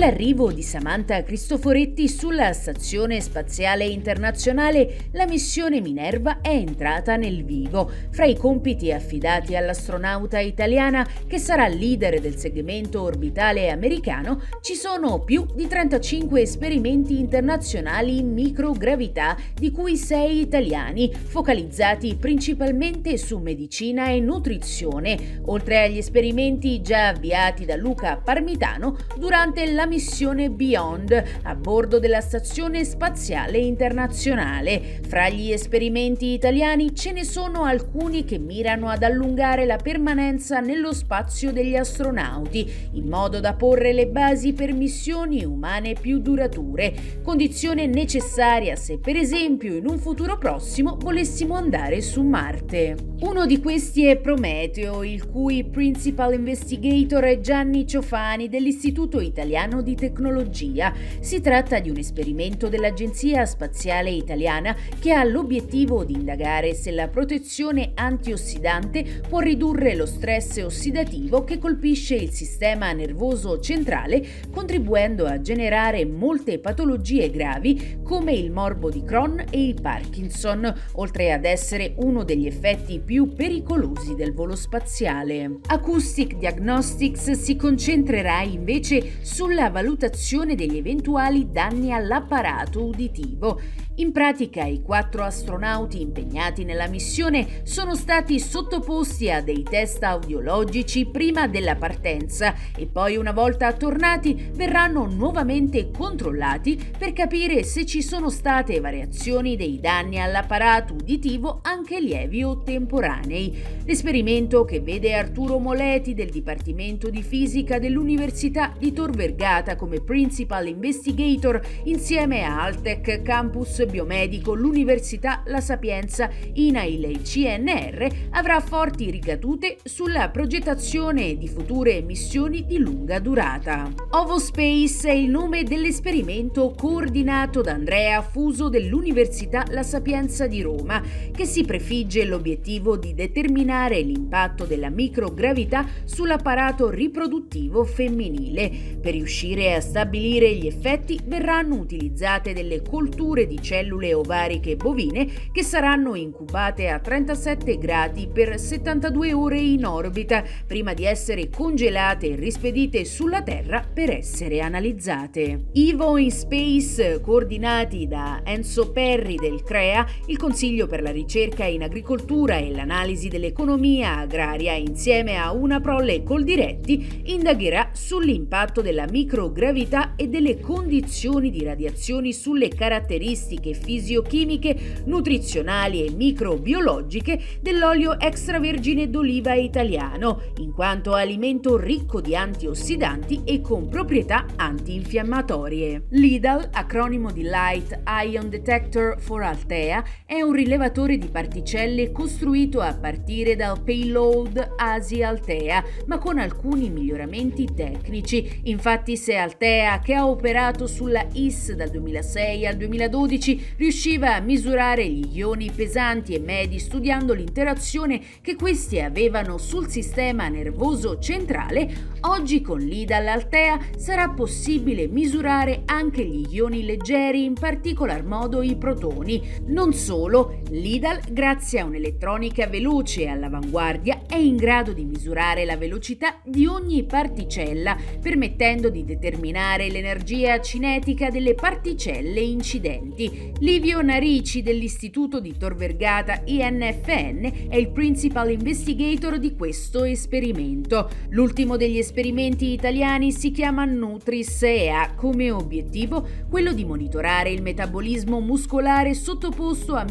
l'arrivo di Samantha Cristoforetti sulla Stazione Spaziale Internazionale, la missione Minerva è entrata nel vivo. Fra i compiti affidati all'astronauta italiana, che sarà leader del segmento orbitale americano, ci sono più di 35 esperimenti internazionali in microgravità, di cui 6 italiani, focalizzati principalmente su medicina e nutrizione, oltre agli esperimenti già avviati da Luca Parmitano durante la missione Beyond a bordo della Stazione Spaziale Internazionale. Fra gli esperimenti italiani ce ne sono alcuni che mirano ad allungare la permanenza nello spazio degli astronauti, in modo da porre le basi per missioni umane più durature, condizione necessaria se per esempio in un futuro prossimo volessimo andare su Marte. Uno di questi è Prometeo, il cui principal investigator è Gianni Ciofani dell'Istituto Italiano di Tecnologia. Si tratta di un esperimento dell'Agenzia Spaziale Italiana che ha l'obiettivo di indagare se la protezione antiossidante può ridurre lo stress ossidativo che colpisce il sistema nervoso centrale, contribuendo a generare molte patologie gravi come il morbo di Crohn e il Parkinson, oltre ad essere uno degli effetti più pericolosi del volo spaziale. Acoustic Diagnostics si concentrerà invece sulla valutazione degli eventuali danni all'apparato uditivo in pratica i quattro astronauti impegnati nella missione sono stati sottoposti a dei test audiologici prima della partenza e poi una volta tornati verranno nuovamente controllati per capire se ci sono state variazioni dei danni all'apparato uditivo anche lievi o temporanei. L'esperimento che vede Arturo Moleti del Dipartimento di Fisica dell'Università di Tor Vergata come Principal Investigator insieme a Altec Campus biomedico, l'Università La Sapienza, INAIL e CNR avrà forti ricadute sulla progettazione di future missioni di lunga durata. OvoSpace è il nome dell'esperimento coordinato da Andrea Fuso dell'Università La Sapienza di Roma, che si prefigge l'obiettivo di determinare l'impatto della microgravità sull'apparato riproduttivo femminile. Per riuscire a stabilire gli effetti verranno utilizzate delle colture di cellule ovariche bovine che saranno incubate a 37 gradi per 72 ore in orbita prima di essere congelate e rispedite sulla Terra per essere analizzate. Ivo in Space, coordinati da Enzo Perri del CREA, il Consiglio per la ricerca in agricoltura e l'analisi dell'economia agraria insieme a una prole Coldiretti, indagherà sull'impatto della microgravità e delle condizioni di radiazioni sulle caratteristiche fisiochimiche, nutrizionali e microbiologiche dell'olio extravergine d'oliva italiano, in quanto alimento ricco di antiossidanti e con proprietà antinfiammatorie. LIDAL, acronimo di Light Ion Detector for Altea, è un rilevatore di particelle costruito a partire dal payload ASI Altea, ma con alcuni miglioramenti tecnici. Infatti, se Altea, che ha operato sulla IS dal 2006 al 2012, riusciva a misurare gli ioni pesanti e medi studiando l'interazione che questi avevano sul sistema nervoso centrale, oggi con l'IDAL Altea sarà possibile misurare anche gli ioni leggeri, in particolar modo i protoni. Non solo, l'IDAL, grazie a un'elettronica veloce e all'avanguardia, è in grado di misurare la velocità di ogni particella, permettendo di determinare l'energia cinetica delle particelle incidenti. Livio Narici dell'Istituto di Tor Vergata INFN è il principal investigator di questo esperimento. L'ultimo degli esperimenti italiani si chiama Nutris e ha come obiettivo quello di monitorare il metabolismo muscolare sottoposto a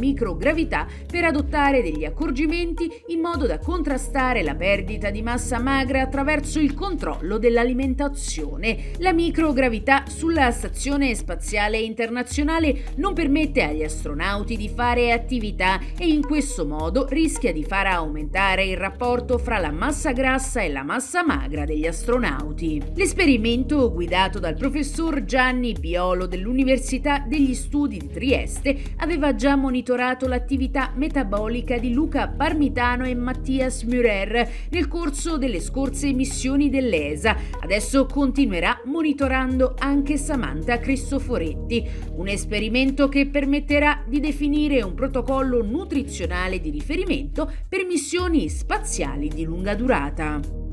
microgravità per adottare degli accorgimenti in modo da contrastare la perdita di massa magra attraverso il controllo dell'alimentazione. La microgravità sulla Stazione Spaziale Internazionale non permette agli astronauti di fare attività e in questo modo rischia di far aumentare il rapporto fra la massa grassa e la massa magra degli astronauti. L'esperimento, guidato dal professor Gianni Biolo dell'Università degli Studi di Trieste, aveva già monitorato la l'attività metabolica di Luca Parmitano e Mattias Mürer nel corso delle scorse missioni dell'ESA. Adesso continuerà monitorando anche Samantha Cristoforetti, un esperimento che permetterà di definire un protocollo nutrizionale di riferimento per missioni spaziali di lunga durata.